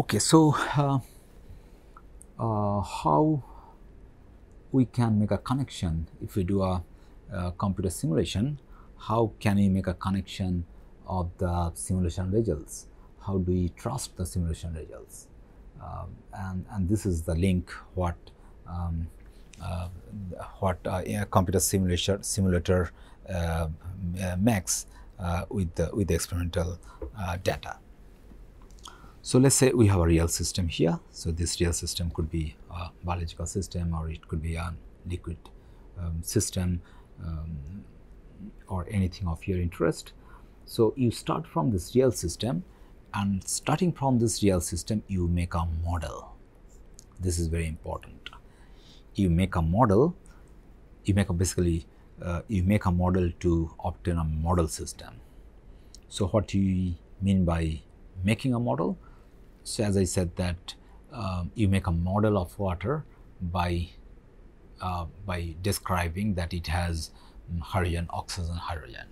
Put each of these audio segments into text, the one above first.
Okay, so uh, uh, how we can make a connection if we do a, a, computer simulation? How can we make a connection of the simulation results? How do we trust the simulation results? Um, and, and this is the link what um, uh, what uh, a computer simulator simulator uh, makes uh, with the with the experimental uh, data. So, let us say we have a real system here. So, this real system could be a biological system or it could be a liquid um, system um, or anything of your interest. So, you start from this real system and starting from this real system you make a model. This is very important. You make a model, you make a basically uh, you make a model to obtain a model system. So, what do you mean by making a model? So, as I said that um, you make a model of water by uh, by describing that it has hydrogen, oxygen, hydrogen.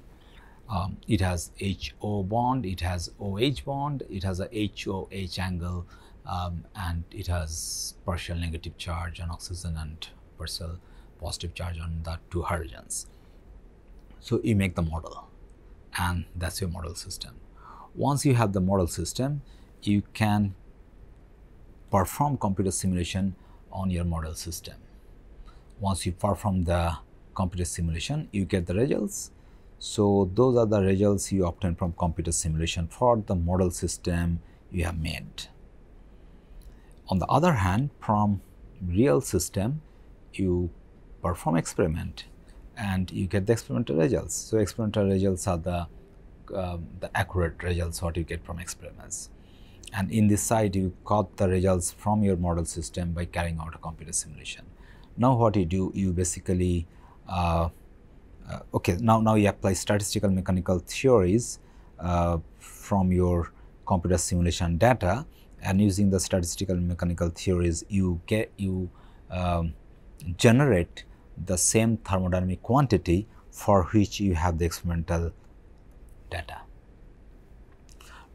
Um, it has HO bond, it has OH bond, it has a HOH angle, um, and it has partial negative charge on oxygen and partial positive charge on the two hydrogens. So, you make the model and that is your model system. Once you have the model system, you can perform computer simulation on your model system. Once you perform the computer simulation, you get the results. So, those are the results you obtain from computer simulation for the model system you have made. On the other hand, from real system, you perform experiment and you get the experimental results. So, experimental results are the, um, the accurate results what you get from experiments and in this side you got the results from your model system by carrying out a computer simulation. Now what you do you basically uh, uh, okay now now you apply statistical mechanical theories uh, from your computer simulation data and using the statistical mechanical theories you get you um, generate the same thermodynamic quantity for which you have the experimental data.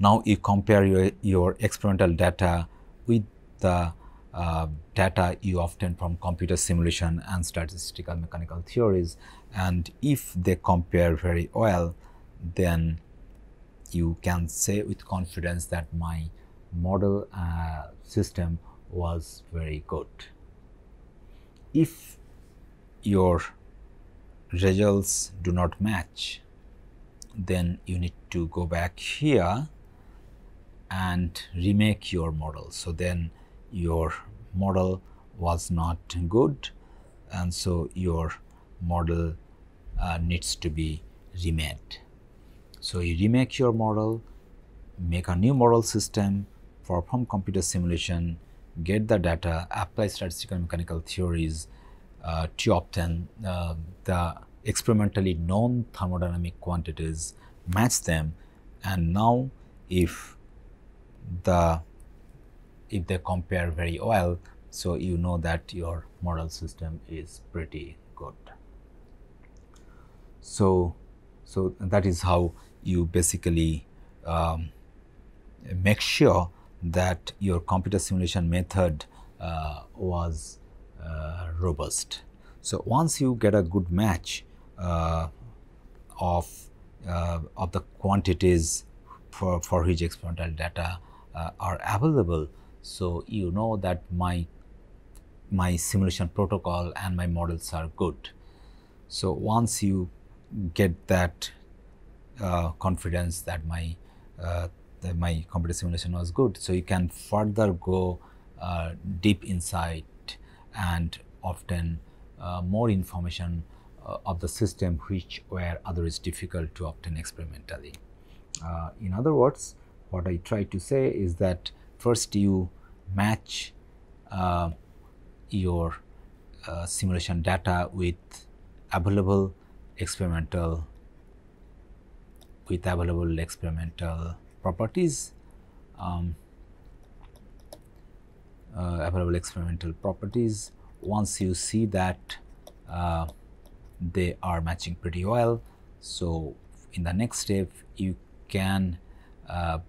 Now, you compare your, your experimental data with the uh, data you obtain from computer simulation and statistical mechanical theories and if they compare very well then you can say with confidence that my model uh, system was very good. If your results do not match then you need to go back here and remake your model. So, then your model was not good and so your model uh, needs to be remade. So, you remake your model, make a new model system, perform computer simulation, get the data, apply statistical mechanical theories uh, to obtain uh, the experimentally known thermodynamic quantities, match them and now if the if they compare very well. So, you know that your model system is pretty good. So, so that is how you basically um, make sure that your computer simulation method uh, was uh, robust. So, once you get a good match uh, of uh, of the quantities for, for which experimental data uh, are available. So, you know that my my simulation protocol and my models are good. So, once you get that uh, confidence that my uh, that my computer simulation was good, so you can further go uh, deep inside and often uh, more information uh, of the system which where other is difficult to obtain experimentally. in other words, what I try to say is that first you match uh, your uh, simulation data with available experimental with available experimental properties um, uh, available experimental properties. Once you see that uh, they are matching pretty well so in the next step you can uh,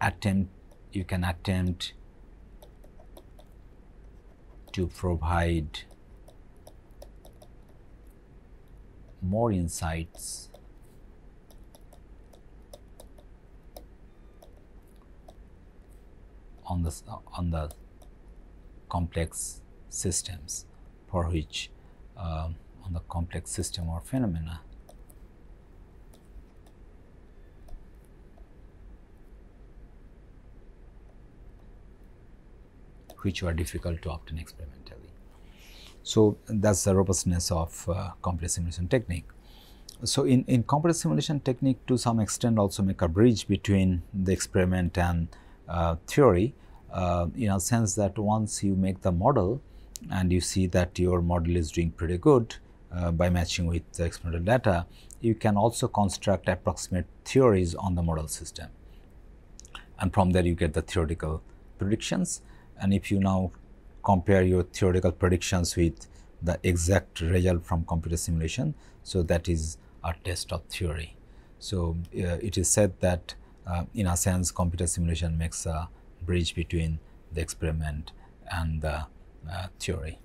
attempt you can attempt to provide more insights on the on the complex systems for which uh, on the complex system or phenomena which were difficult to obtain experimentally. So, that is the robustness of uh, computer simulation technique. So, in, in computer simulation technique to some extent also make a bridge between the experiment and uh, theory uh, in a sense that once you make the model and you see that your model is doing pretty good uh, by matching with the experimental data, you can also construct approximate theories on the model system. And from there you get the theoretical predictions and if you now compare your theoretical predictions with the exact result from computer simulation. So, that is a test of theory. So, uh, it is said that uh, in a sense computer simulation makes a bridge between the experiment and the uh, theory.